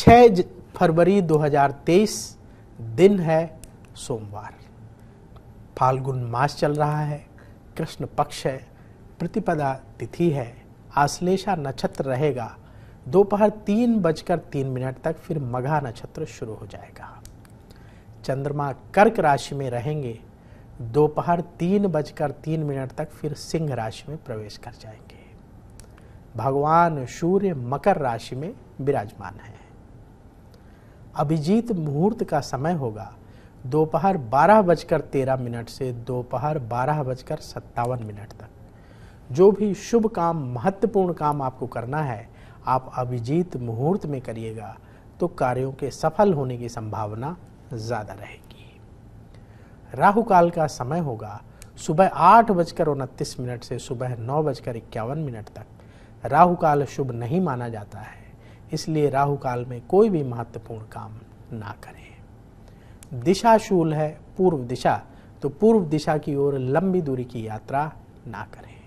6 फरवरी 2023 दिन है सोमवार। फाल्गुन मास चल रहा है, कृष्ण पक्ष है, प्रतिपदा तिथि है, आश्लेषा नक्षत्र रहेगा। दोपहर तीन बजकर तीन मिनट तक फिर मघा नक्षत्र शुरू हो जाएगा। चंद्रमा कर्क राशि में रहेंगे। दोपहर तीन बजकर तीन मिनट तक फिर सिंह राशि में प्रवेश कर जाएँगे। भगवान सूर्य मकर राशि में विराजमान है। अभिजीत मुहूर्त का समय होगा। दोपहर बारह बजकर तेरह मिनट से दोपहर बारह बजकर सत्तावन मिनट तक। जो भी शुभ काम, महत्वपूर्ण काम आपको करना है, आप अभिजीत मुहूर्त में करिएगा तो कार्यों के सफल होने की संभावना ज़्यादा रहेगी। राहु काल का समय होगा। सुबह आठ बजकर उनतीस मिनट से सुबह नौ बजकर इक्यावन मिनट तक। राहु काल शुभ नहीं माना जाता है। इसलिए राहु काल में कोई भी महत्वपूर्ण काम ना करें। दिशाशूल है, पूर्व दिशा तो पूर्व दिशा की ओर लंबी दूरी की यात्रा ना करें।